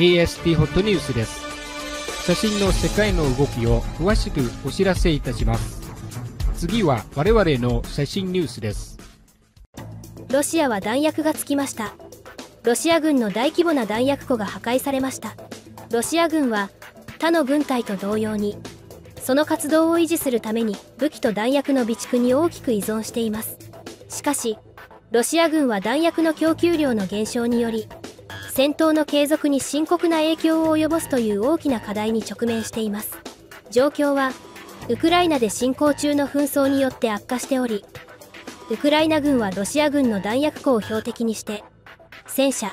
ASP ホットニュースです。写真の世界の動きを詳しくお知らせいたします。次は我々の写真ニュースです。ロシアは弾薬がつきました。ロシア軍の大規模な弾薬庫が破壊されました。ロシア軍は他の軍隊と同様にその活動を維持するために武器と弾薬の備蓄に大きく依存しています。しかしロシア軍は弾薬の供給量の減少により戦闘の継続に深刻な影響を及ぼすという大きな課題に直面しています。状況はウクライナで進行中の紛争によって悪化しておりウクライナ軍はロシア軍の弾薬庫を標的にして戦車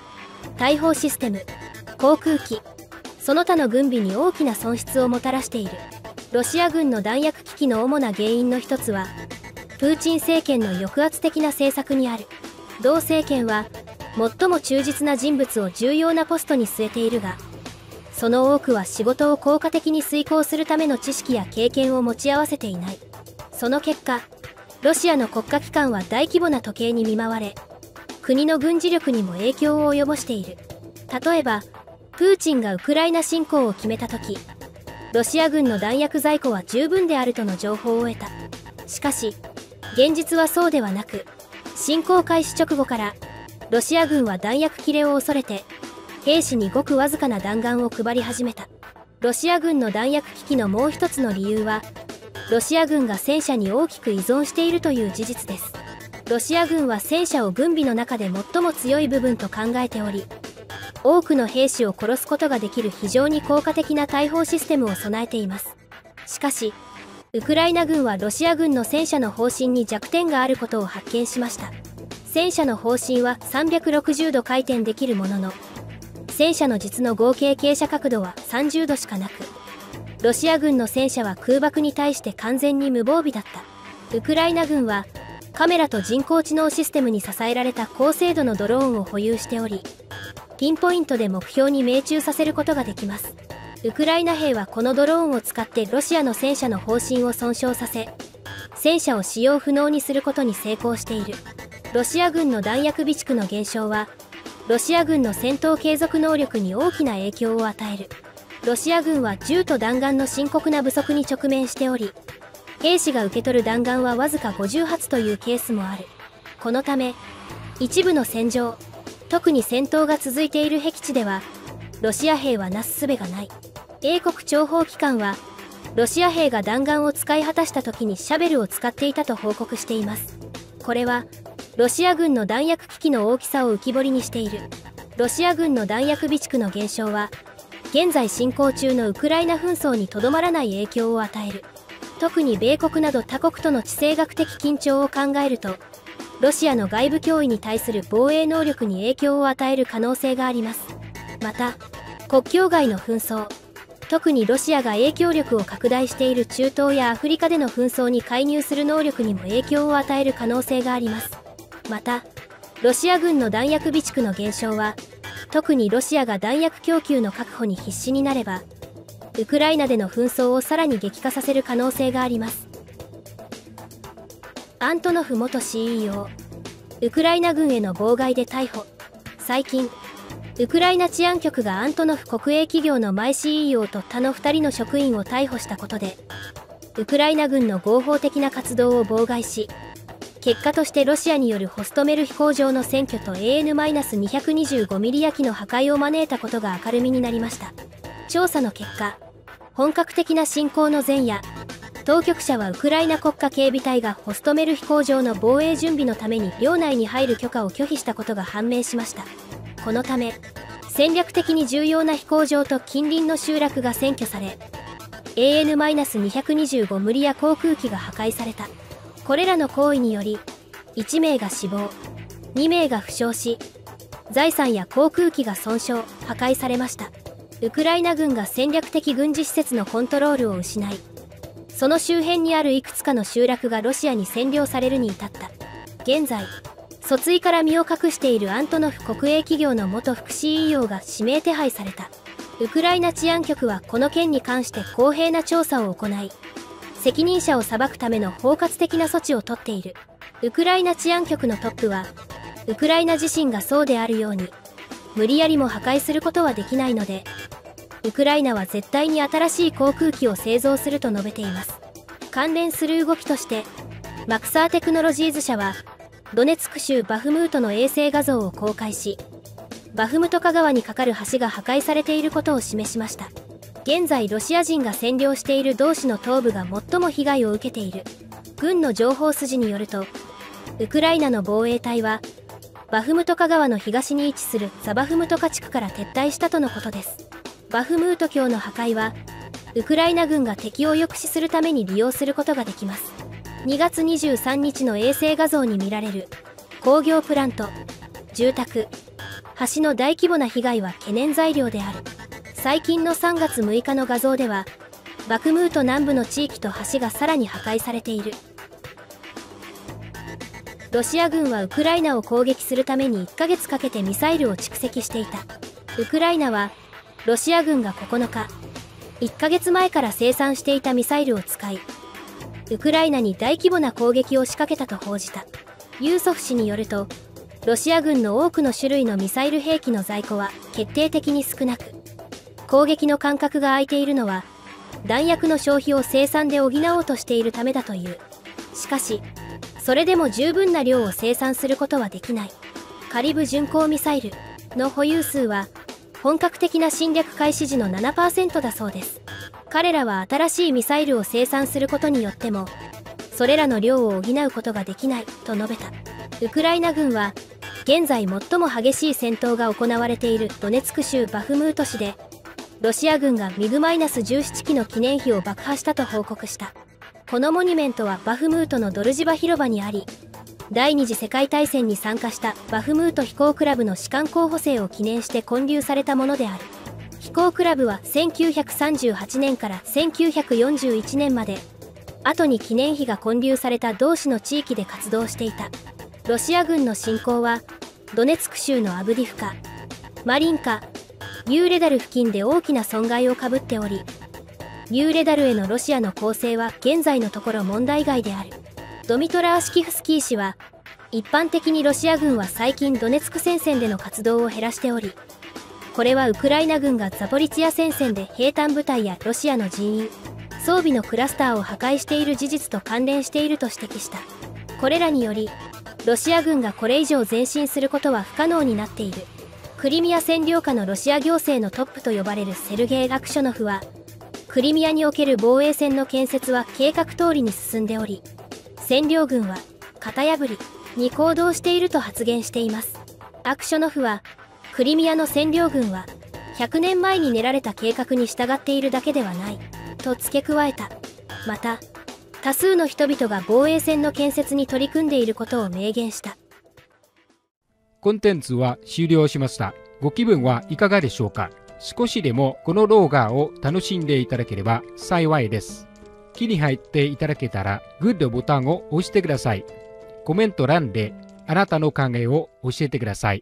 大砲システム航空機その他の軍備に大きな損失をもたらしている。ロシア軍の弾薬危機の主な原因の一つはプーチン政権の抑圧的な政策にある。同政権は最も忠実な人物を重要なポストに据えているがその多くは仕事を効果的に遂行するための知識や経験を持ち合わせていない。その結果ロシアの国家機関は大規模な時計に見舞われ国の軍事力にも影響を及ぼしている。例えばプーチンがウクライナ侵攻を決めた時ロシア軍の弾薬在庫は十分であるとの情報を得た。しかし現実はそうではなく侵攻開始直後からロシア軍は弾薬切れを恐れて兵士にごくわずかな弾丸を配り始めた。ロシア軍の弾薬危機のもう一つの理由はロシア軍が戦車に大きく依存しているという事実です。ロシア軍は戦車を軍備の中で最も強い部分と考えており多くの兵士を殺すことができる非常に効果的な大砲システムを備えています。しかしウクライナ軍はロシア軍の戦車の方針に弱点があることを発見しました。戦車の方針は360度回転できるものの戦車の実の合計傾斜角度は30度しかなくロシア軍の戦車は空爆に対して完全に無防備だった。ウクライナ軍はカメラと人工知能システムに支えられた高精度のドローンを保有しておりピンポイントで目標に命中させることができます。ウクライナ兵はこのドローンを使ってロシアの戦車の方針を損傷させ戦車を使用不能にすることに成功している。ロシア軍の弾薬備蓄の減少はロシア軍の戦闘継続能力に大きな影響を与える。ロシア軍は銃と弾丸の深刻な不足に直面しており兵士が受け取る弾丸はわずか50発というケースもある。このため一部の戦場特に戦闘が続いている僻地ではロシア兵はなすすべがない。英国諜報機関はロシア兵が弾丸を使い果たした時にシャベルを使っていたと報告しています。これはロシア軍の弾薬危機の大きさを浮き彫りにしている。ロシア軍の弾薬備蓄の減少は現在進行中のウクライナ紛争にとどまらない影響を与える。特に米国など他国との地政学的緊張を考えるとロシアの外部脅威に対する防衛能力に影響を与える可能性があります。また国境外の紛争特にロシアが影響力を拡大している中東やアフリカでの紛争に介入する能力にも影響を与える可能性があります。またロシア軍の弾薬備蓄の減少は特にロシアが弾薬供給の確保に必死になればウクライナでの紛争をさらに激化させる可能性があります。アントノフ元 CEO ウクライナ軍への妨害で逮捕。最近ウクライナ治安局がアントノフ国営企業の前 CEO と他の2人の職員を逮捕したことでウクライナ軍の合法的な活動を妨害し結果としてロシアによるホストメル飛行場の占拠と AN-225 ミリ焼きの破壊を招いたことが明るみになりました。調査の結果本格的な侵攻の前夜当局者はウクライナ国家警備隊がホストメル飛行場の防衛準備のために領内に入る許可を拒否したことが判明しました。このため戦略的に重要な飛行場と近隣の集落が占拠され AN-225 無理や航空機が破壊された。これらの行為により1名が死亡2名が負傷し財産や航空機が損傷破壊されました。ウクライナ軍が戦略的軍事施設のコントロールを失いその周辺にあるいくつかの集落がロシアに占領されるに至った。現在訴追から身を隠しているアントノフ国営企業の元副 CEO が指名手配された。ウクライナ治安局はこの件に関して公平な調査を行い責任者を裁くための包括的な措置をとっている。ウクライナ治安局のトップはウクライナ自身がそうであるように無理やりも破壊することはできないのでウクライナは絶対に新しい航空機を製造すると述べています。関連する動きとしてマクサーテクノロジーズ社はドネツク州バフムートの衛星画像を公開しバフムトカ川に架かる橋が破壊されていることを示しました。現在ロシア人が占領している同市の東部が最も被害を受けている。軍の情報筋によるとウクライナの防衛隊はバフムトカ川の東に位置するザバフムトカ地区から撤退したとのことです。バフムート橋の破壊はウクライナ軍が敵を抑止するために利用することができます。2月23日の衛星画像に見られる工業プラント住宅橋の大規模な被害は懸念材料である。最近の3月6日の画像ではバクムート南部の地域と橋がさらに破壊されている。ロシア軍はウクライナを攻撃するために1ヶ月かけてミサイルを蓄積していた。ウクライナはロシア軍が9日1ヶ月前から生産していたミサイルを使いウクライナに大規模な攻撃を仕掛けたと報じた。ユーソフ氏によるとロシア軍の多くの種類のミサイル兵器の在庫は決定的に少なく攻撃の間隔が空いているのは弾薬の消費を生産で補おうとしているためだという。しかしそれでも十分な量を生産することはできない。カリブ巡航ミサイルの保有数は本格的な侵略開始時の7%だそうです。彼らは新しいミサイルを生産することによってもそれらの量を補うことができないと述べた。ウクライナ軍は現在最も激しい戦闘が行われているドネツク州バフムート市でロシア軍がミグマイナス -17 機の記念碑を爆破したと報告した。このモニュメントはバフムートのドルジバ広場にあり第二次世界大戦に参加したバフムート飛行クラブの士官候補生を記念して建立されたものである。飛行クラブは1938年から1941年まで後に記念碑が建立された同市の地域で活動していた。ロシア軍の侵攻はドネツク州のアブディフカマリンカユーレダル付近で大きな損害をかぶっておりユーレダルへのロシアの攻勢は現在のところ問題外である。ドミトラーシキフスキー氏は一般的にロシア軍は最近ドネツク戦線での活動を減らしておりこれはウクライナ軍がザポリツィア戦線で兵隊部隊やロシアの人員装備のクラスターを破壊している事実と関連していると指摘した。これらによりロシア軍がこれ以上前進することは不可能になっている。クリミア占領下のロシア行政のトップと呼ばれるセルゲイ・ラクショノフはクリミアにおける防衛線の建設は計画通りに進んでおり占領軍は型破りに行動していると発言しています。アクショノフはクリミアの占領軍は100年前に練られた計画に従っているだけではないと付け加えた。また多数の人々が防衛線の建設に取り組んでいることを明言した。コンテンツは終了しましたご気分はいかがでしょうか？少しでもこの動画を楽しんでいただければ幸いです気に入っていただけたら、グッドボタンを押してください。コメント欄であなたの考えを教えてください。